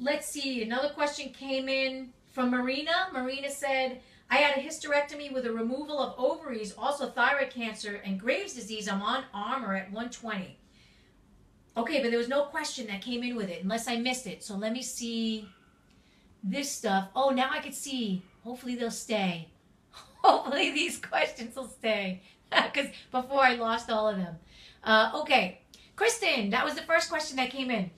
Speaker 1: let's see, another question came in from Marina. Marina said, I had a hysterectomy with a removal of ovaries, also thyroid cancer and Graves' disease. I'm on Armour at 120. Okay, but there was no question that came in with it, unless I missed it. So let me see this stuff. Oh, now I can see. hopefully they'll stay. Hopefully these questions will stay. Because before I lost all of them. Uh, okay. Kristin, that was the first question that came in.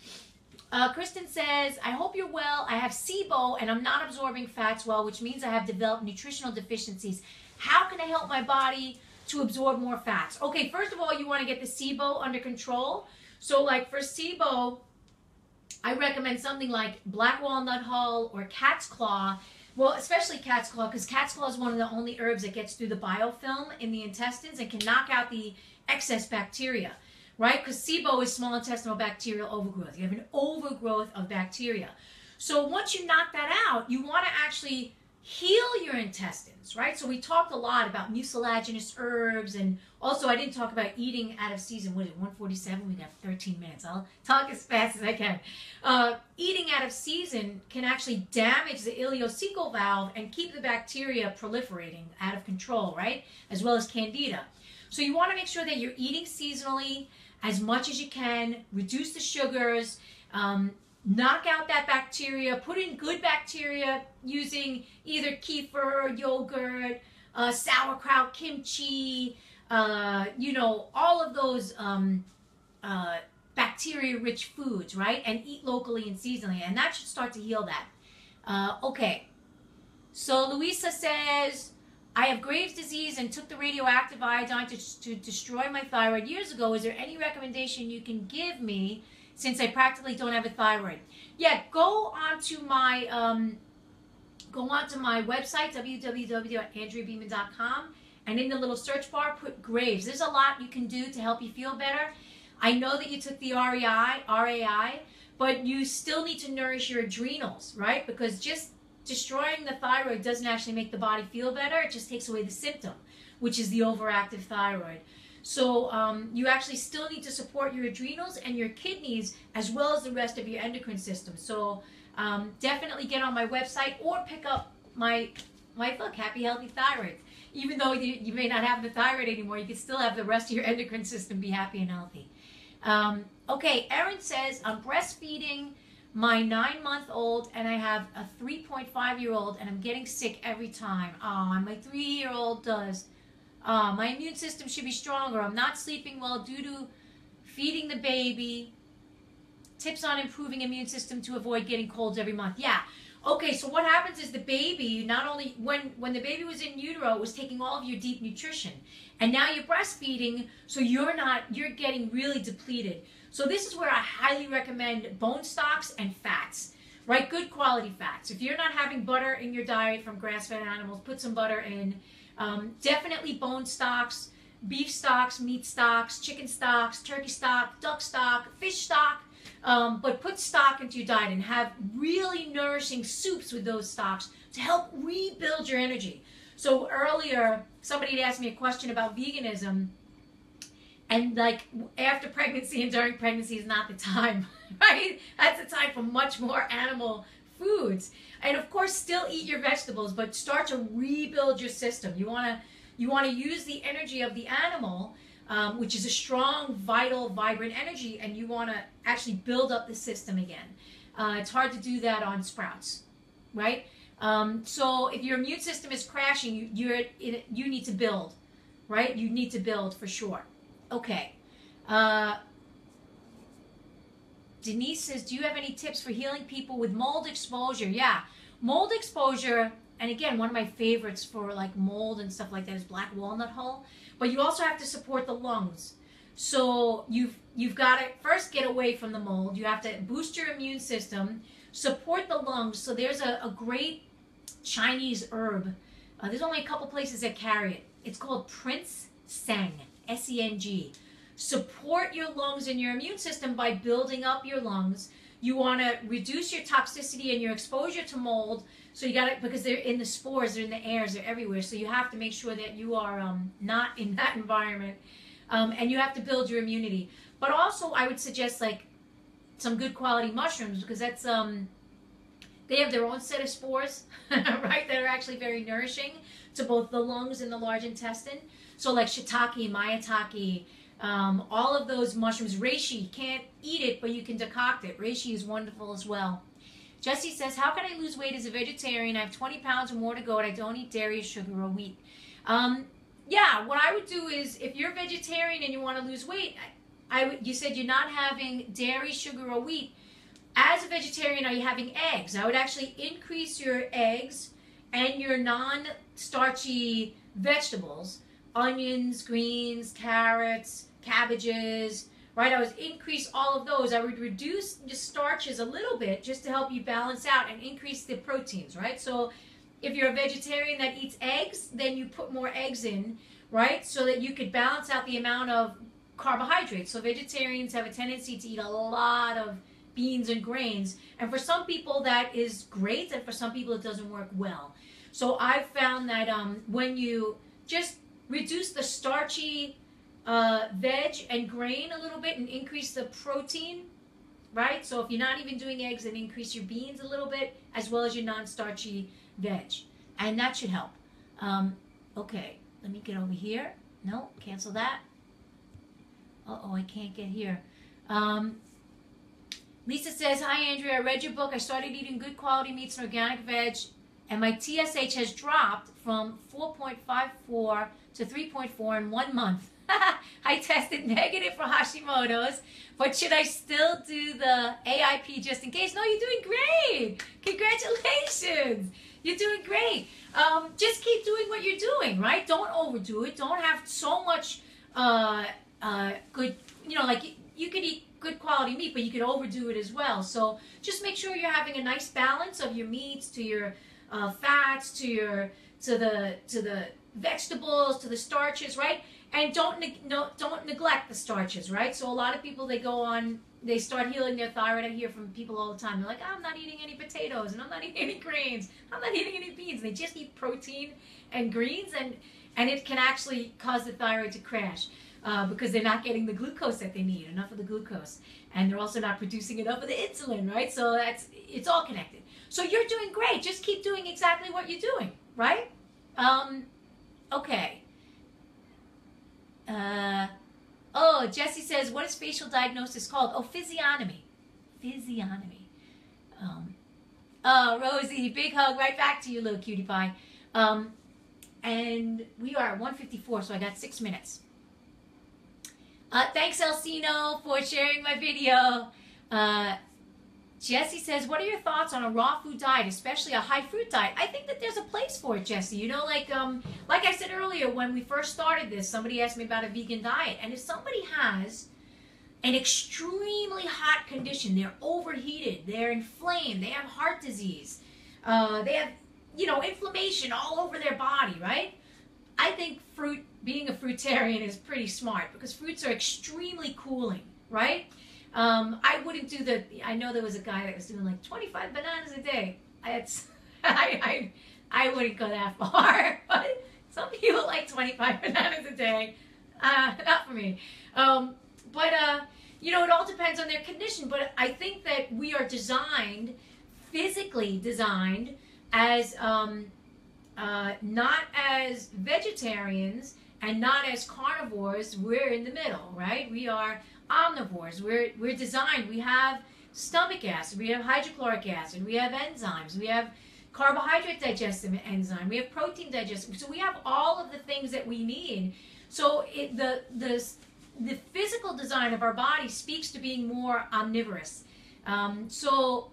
Speaker 1: Uh, Kristin says, I hope you're well. I have SIBO and I'm not absorbing fats well, which means I have developed nutritional deficiencies. How can I help my body to absorb more fats? Okay, first of all, you want to get the SIBO under control. So, like for SIBO, I recommend something like black walnut hull or cat's claw. Well, especially cat's claw, because cat's claw is one of the only herbs that gets through the biofilm in the intestines and can knock out the excess bacteria, right? Because SIBO is small intestinal bacterial overgrowth. You have an overgrowth of bacteria. So once you knock that out, you want to actually heal your intestines, right? So we talked a lot about mucilaginous herbs, and also I didn't talk about eating out of season. What is it, 147? We got 13 minutes. I'll talk as fast as I can. Uh, eating out of season can actually damage the ileocecal valve and keep the bacteria proliferating out of control, right? As well as candida. So you want to make sure that you're eating seasonally as much as you can, reduce the sugars, um, knock out that bacteria, put in good bacteria using either kefir, yogurt, uh, sauerkraut, kimchi, uh, you know, all of those um, uh, bacteria rich foods, right? And eat locally and seasonally. And that should start to heal that. Uh, okay. So Louisa says, I have Graves' disease and took the radioactive iodine to, to destroy my thyroid years ago. Is there any recommendation you can give me since I practically don't have a thyroid. Yeah, go onto my um, go onto my website www.andreabeaman.com and in the little search bar put Graves. There's a lot you can do to help you feel better. I know that you took the REI, RAI, but you still need to nourish your adrenals, right? Because just destroying the thyroid doesn't actually make the body feel better. It just takes away the symptom, which is the overactive thyroid. So um, you actually still need to support your adrenals and your kidneys as well as the rest of your endocrine system. So um, definitely get on my website or pick up my my book, Happy Healthy Thyroid. Even though you, you may not have the thyroid anymore, you can still have the rest of your endocrine system be happy and healthy. Um, okay, Erin says, I'm breastfeeding my nine month old and I have a 3.5 year old and I'm getting sick every time. Oh, my three year old does. Uh, my immune system should be stronger. I'm not sleeping well due to feeding the baby. Tips on improving immune system to avoid getting colds every month. Yeah. Okay, so what happens is the baby, not only when when the baby was in utero, was taking all of your deep nutrition. And now you're breastfeeding, so you're not you're getting really depleted. So this is where I highly recommend bone stocks and fats. Right? Good quality fats. If you're not having butter in your diet from grass-fed animals, put some butter in um, definitely bone stocks, beef stocks, meat stocks, chicken stocks, turkey stock, duck stock, fish stock. Um, but put stock into your diet and have really nourishing soups with those stocks to help rebuild your energy. So earlier, somebody had asked me a question about veganism, and like after pregnancy and during pregnancy is not the time, right? That's the time for much more animal foods. And of course, still eat your vegetables, but start to rebuild your system. You want to you want to use the energy of the animal, um, which is a strong, vital, vibrant energy, and you want to actually build up the system again. Uh, it's hard to do that on sprouts, right? Um, so if your immune system is crashing, you, you're in, you need to build, right? You need to build for sure. Okay. Uh, Denise says, do you have any tips for healing people with mold exposure? Yeah, mold exposure, and again, one of my favorites for like mold and stuff like that is black walnut hull. But you also have to support the lungs. So you've you've got to first get away from the mold. You have to boost your immune system, support the lungs. So there's a, a great Chinese herb. Uh, there's only a couple places that carry it. It's called Prince Seng, S-E-N-G support your lungs and your immune system by building up your lungs. You want to reduce your toxicity and your exposure to mold. So you got to, because they're in the spores, they're in the airs, they're everywhere. So you have to make sure that you are um, not in that environment. Um, and you have to build your immunity. But also, I would suggest like some good quality mushrooms because that's, um, they have their own set of spores, right, that are actually very nourishing to both the lungs and the large intestine. So like shiitake, maitake, um, all of those mushrooms, reishi, can't eat it, but you can decoct it. Reishi is wonderful as well. Jesse says, How can I lose weight as a vegetarian? I have 20 pounds or more to go and I don't eat dairy, sugar, or wheat. Um, yeah, what I would do is if you're vegetarian and you want to lose weight, I, I you said you're not having dairy, sugar, or wheat. As a vegetarian, are you having eggs? I would actually increase your eggs and your non starchy vegetables onions, greens, carrots, cabbages, right? I would increase all of those. I would reduce the starches a little bit just to help you balance out and increase the proteins, right? So if you're a vegetarian that eats eggs, then you put more eggs in, right? So that you could balance out the amount of carbohydrates. So vegetarians have a tendency to eat a lot of beans and grains. And for some people that is great and for some people it doesn't work well. So I've found that um, when you just reduce the starchy uh, veg and grain a little bit and increase the protein, right? So if you're not even doing eggs, then increase your beans a little bit as well as your non-starchy veg. And that should help. Um, okay, let me get over here. No, cancel that. Uh-oh, I can't get here. Um, Lisa says, Hi, Andrea. I read your book. I started eating good quality meats and organic veg, and my TSH has dropped from 4.54 to 3.4 in one month. I tested negative for Hashimoto's, but should I still do the AIP just in case? No, you're doing great. Congratulations. You're doing great. Um, just keep doing what you're doing, right? Don't overdo it. Don't have so much uh, uh, good, you know, like you, could eat good quality meat, but you could overdo it as well. So just make sure you're having a nice balance of your meats to your uh, fats to your to the to the vegetables to the starches, right? And don't no, don't neglect the starches, right? So a lot of people they go on they start healing their thyroid. I hear from people all the time. They're like, I'm not eating any potatoes and I'm not eating any grains. I'm not eating any beans. They just eat protein and greens, and and it can actually cause the thyroid to crash uh, because they're not getting the glucose that they need, enough of the glucose, and they're also not producing enough of the insulin, right? So that's it's all connected. So you're doing great. Just keep doing exactly what you're doing, right? Um, okay. Uh, oh, Jesse says, what is facial diagnosis called? Oh, physiognomy. Physiognomy. Um, oh, Rosie, big hug right back to you, little cutie pie. Um, and we are at 154, so I got six minutes. Uh, thanks, Elsino, for sharing my video. Uh, Jesse says, what are your thoughts on a raw food diet, especially a high fruit diet? I think that there's a place for it, Jesse. You know, like um, like I said earlier, when we first started this, somebody asked me about a vegan diet. And if somebody has an extremely hot condition, they're overheated, they're inflamed, they have heart disease, uh, they have, you know, inflammation all over their body, right? I think fruit, being a fruitarian is pretty smart because fruits are extremely cooling, right? Um, I wouldn't do the, I know there was a guy that was doing like 25 bananas a day. It's, I, I, I wouldn't go that far, but some people like 25 bananas a day. Uh, not for me. Um, but, uh, you know, it all depends on their condition. But I think that we are designed, physically designed, as um, uh, not as vegetarians and not as carnivores, we're in the middle, right? We are omnivores. We're, we're designed, we have stomach acid, we have hydrochloric acid, we have enzymes, we have carbohydrate digestive enzyme, we have protein digestive. So we have all of the things that we need. So it, the, the, the physical design of our body speaks to being more omnivorous. Um, so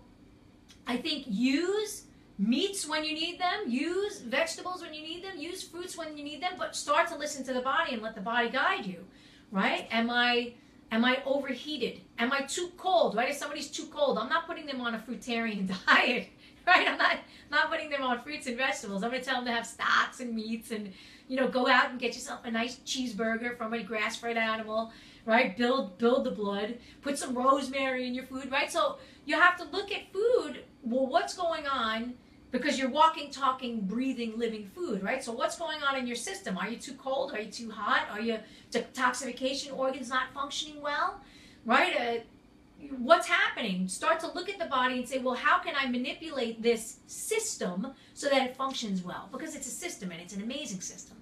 Speaker 1: I think use meats when you need them, use vegetables when you need them, use fruits when you need them, but start to listen to the body and let the body guide you, right? Am I am I overheated? Am I too cold, right? If somebody's too cold, I'm not putting them on a fruitarian diet, right? I'm not not putting them on fruits and vegetables. I'm going to tell them to have stocks and meats and you know, go out and get yourself a nice cheeseburger from a grass-fed animal, right? Build build the blood. Put some rosemary in your food, right? So you have to look at food. Well, what's going on? Because you're walking, talking, breathing, living food, right? So what's going on in your system? Are you too cold? Are you too hot? Are your detoxification organs not functioning well, right? Uh, what's happening? Start to look at the body and say, well, how can I manipulate this system so that it functions well? Because it's a system and it's an amazing system.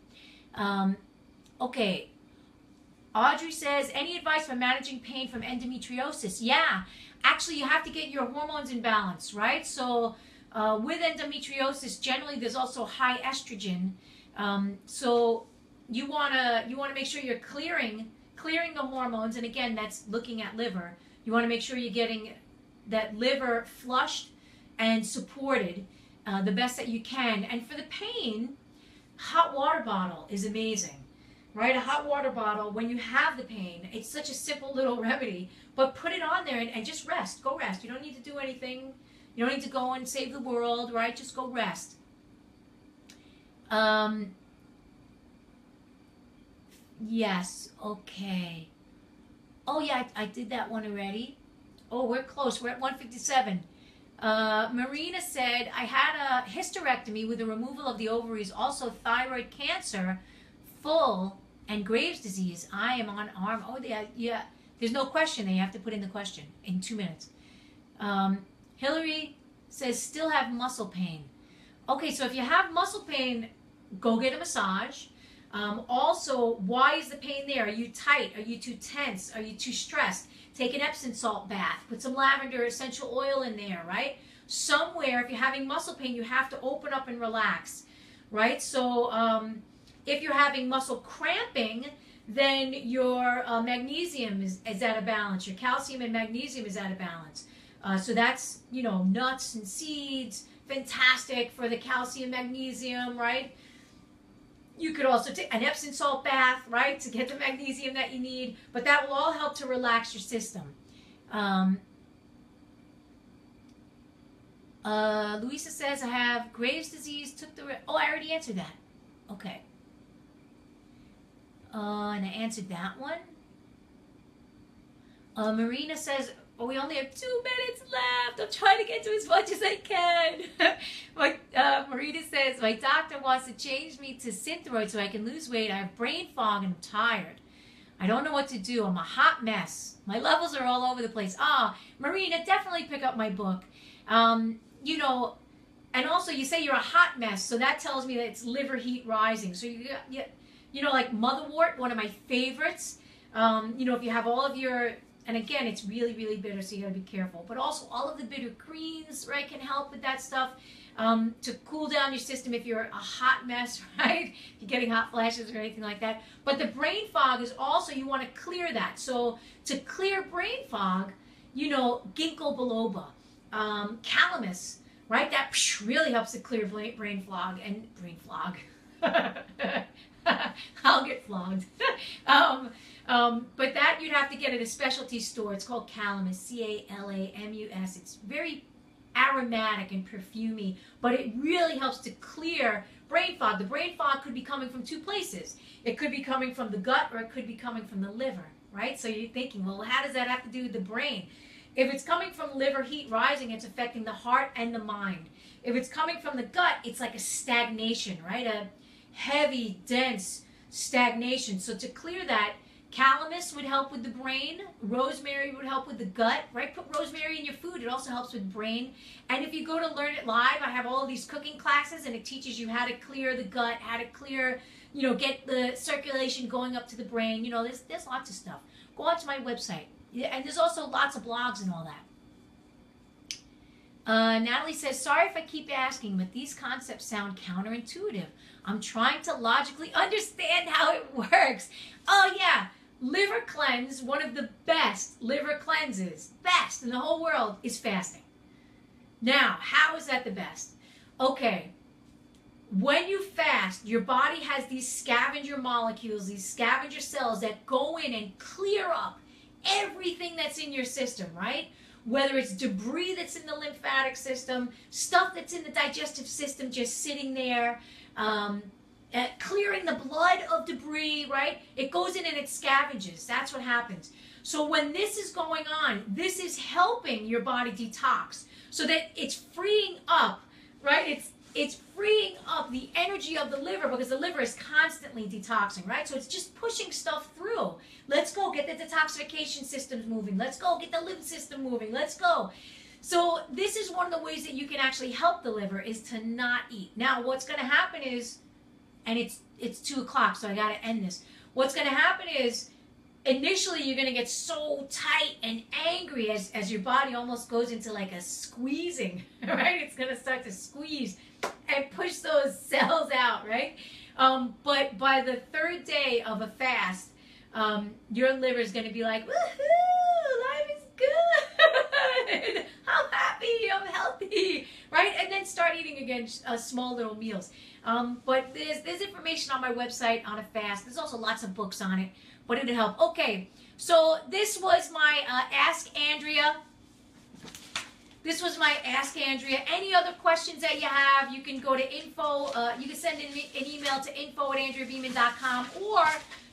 Speaker 1: Um, okay. Audrey says, any advice for managing pain from endometriosis? Yeah. actually you have to get your hormones in balance, right? So uh, with endometriosis, generally there's also high estrogen. Um, so you wanna you wanna make sure you're clearing clearing the hormones, and again, that's looking at liver. You want to make sure you're getting that liver flushed and supported uh, the best that you can. And for the pain, hot water bottle is amazing right? A hot water bottle when you have the pain. It's such a simple little remedy, but put it on there and, and, just rest. Go rest. You don't need to do anything. You don't need to go and save the world, right? Just go rest. Um, yes, okay. Oh, yeah, I, I did that one already. Oh, we're close. We're at 157. Uh, Marina said, I had a hysterectomy with the removal of the ovaries, also thyroid cancer, full and Graves' disease, I am on arm. Oh, yeah, yeah. There's no question. They have to put in the question in two minutes. Um, Hillary says still have muscle pain. Okay, so if you have muscle pain, go get a massage. Um, also, why is the pain there? Are you tight? Are you too tense? Are you too stressed? Take an Epsom salt bath. Put some lavender essential oil in there, right? Somewhere, if you're having muscle pain, you have to open up and relax, right? So, um, if you're having muscle cramping, then your uh, magnesium is, is out of balance. Your calcium and magnesium is out of balance. Uh, so that's, you know, nuts and seeds, fantastic for the calcium, magnesium, right? You could also take an Epsom salt bath, right, to get the magnesium that you need. But that will all help to relax your system. Um, uh, Louisa says, I have Graves' disease, took the... Oh, I already answered that. Okay. Uh, and I answered that one. Uh, Marina says, oh, we only have two minutes left. I'm trying to get to as much as I can. my, uh, Marina says, my doctor wants to change me to Synthroid so I can lose weight. I have brain fog and I'm tired. I don't know what to do. I'm a hot mess. My levels are all over the place. Ah, Marina, definitely pick up my book. Um, you know, and also you say you're a hot mess, so that tells me that it's liver heat rising. So you, you you know, like motherwort, one of my favorites. Um, you know, if you have all of your, and again, it's really, really bitter, so you gotta be careful. But also, all of the bitter greens, right, can help with that stuff um, to cool down your system if you're a hot mess, right? If you're getting hot flashes or anything like that. But the brain fog is also, you wanna clear that. So to clear brain fog, you know, ginkgo biloba, um, calamus, right? That really helps to clear brain fog and brain fog. I'll get flogged. um, um, but that you'd have to get at a specialty store. It's called Calamus, C-A-L-A-M-U-S. It's very aromatic and perfumey, but it really helps to clear brain fog. The brain fog could be coming from two places. It could be coming from the gut or it could be coming from the liver, right? So you're thinking, well, how does that have to do with the brain? If it's coming from liver heat rising, it's affecting the heart and the mind. If it's coming from the gut, it's like a stagnation, right? A, heavy, dense stagnation. So to clear that, calamus would help with the brain. Rosemary would help with the gut, right? Put rosemary in your food. It also helps with brain. And if you go to Learn It Live, I have all these cooking classes and it teaches you how to clear the gut, how to clear, you know, get the circulation going up to the brain. You know, there's, there's lots of stuff. Go onto my website. And there's also lots of blogs and all that. Uh, Natalie says, sorry if I keep asking, but these concepts sound counterintuitive. I'm trying to logically understand how it works. Oh, yeah. Liver cleanse, one of the best liver cleanses, best in the whole world, is fasting. Now, how is that the best? Okay, when you fast, your body has these scavenger molecules, these scavenger cells that go in and clear up everything that's in your system, right? Whether it's debris that's in the lymphatic system, stuff that's in the digestive system just sitting there, um, Uh, clearing the blood of debris, right? It goes in and it scavenges. That's what happens. So when this is going on, this is helping your body detox so that it's freeing up, right? It's it's freeing up the energy of the liver because the liver is constantly detoxing, right? So it's just pushing stuff through. Let's go get the detoxification systems moving. Let's go get the lymph system moving. Let's go. So this is one of the ways that you can actually help the liver is to not eat. Now, what's going to happen is, and it's it's two o'clock, so I got to end this. What's going to happen is, initially you're going to get so tight and angry as, as your body almost goes into like a squeezing, right? It's going to start to squeeze and push those cells out, right? Um, but by the third day of a fast, um, your liver is going to be like, woohoo, life is good. I'm happy, I'm healthy, right? And then start eating again uh, small little meals. Um, but there's, there's information on my website on a fast. There's also lots of books on it, but it'll help. Okay, so this was my uh, Ask Andrea. This was my Ask Andrea. Any other questions that you have, you can go to info. Uh, you can send an, an email to info at andreabeaman.com or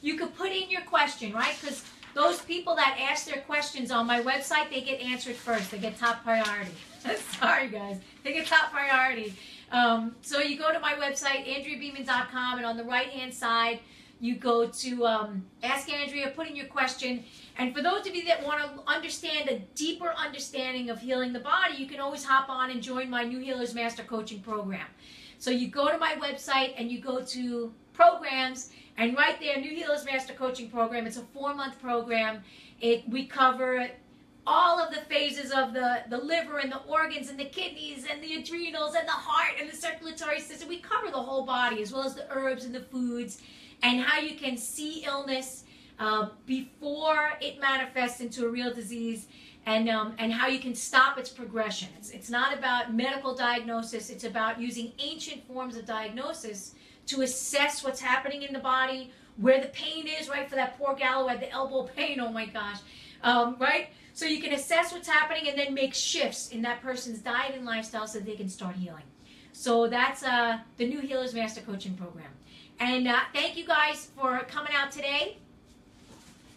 Speaker 1: you could put in your question, right? Because those people that ask their questions on my website, they get answered first. They get top priority. Sorry, guys. They get top priority. Um, so you go to my website, andreabeaman.com, and on the right-hand side, you go to um, Ask Andrea, put in your question. And for those of you that want to understand a deeper understanding of healing the body, you can always hop on and join my New Healers Master Coaching Program. So you go to my website and you go to programs, and right there, New Healers Master Coaching Program. It's a four-month program. It we cover all of the phases of the, the liver and the organs and the kidneys and the adrenals and the heart and the circulatory system. We cover the whole body as well as the herbs and the foods and how you can see illness uh, before it manifests into a real disease and, um, and how you can stop its progression. It's, not about medical diagnosis, it's about using ancient forms of diagnosis to assess what's happening in the body, where the pain is, right? For that poor gal who had the elbow pain, oh my gosh, um, right? So you can assess what's happening and then make shifts in that person's diet and lifestyle so they can start healing. So that's uh, the New Healers Master Coaching Program. And uh, thank you guys for coming out today.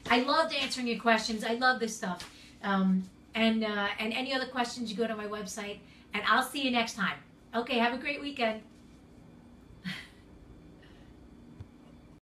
Speaker 1: I loved answering your questions. I love this stuff. Um, and uh, and any other questions, you go to my website. And I'll see you next time. Okay, have a great weekend.